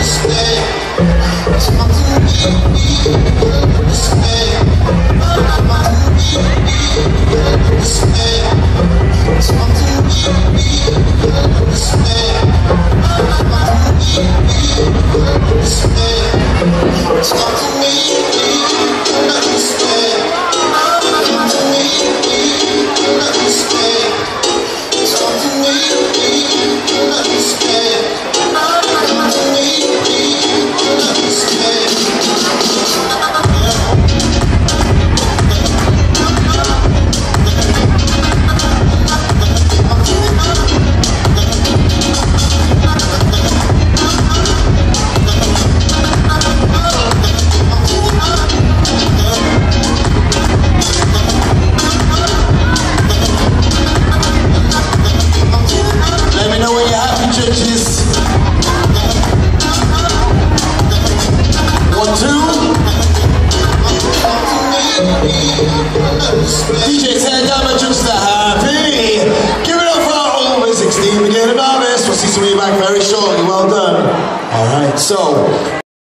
Stay. 어. DJ Ted Damage just the happy. Give it up for our over 16 beginning artists. We'll see some of you back very shortly. Well done. All right, so